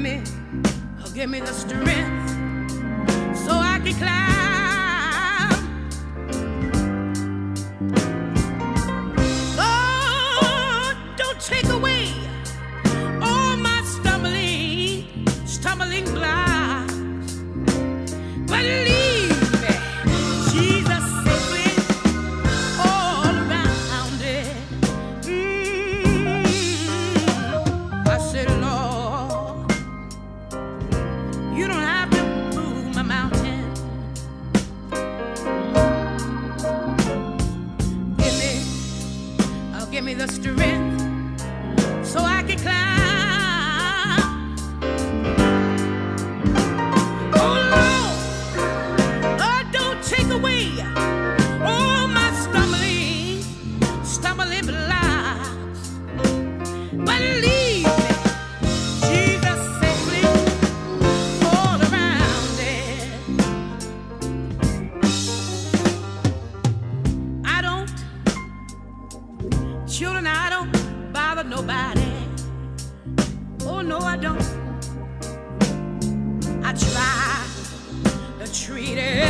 me, oh, give me the strength so I can climb. Lord, don't take away all my stumbling, stumbling blind. so I can climb. Oh Lord, don't take away all my stumbling, stumbling blocks. Children I don't of nobody. Oh, no, I don't. I try to treat it.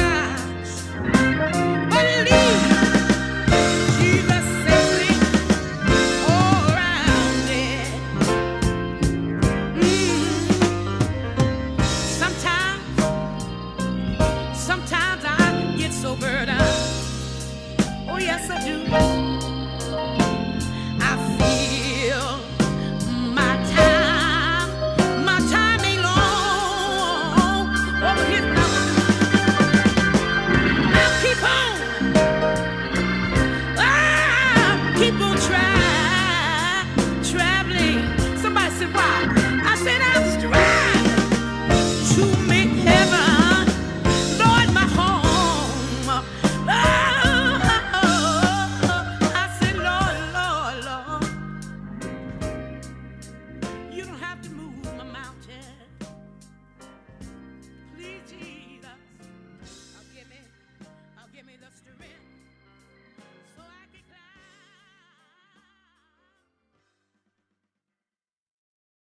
sobered I, Oh, yes, I do. I feel my time, my time ain't long. Oh, but here's what I will do. I'll keep on, ah, keep on trying.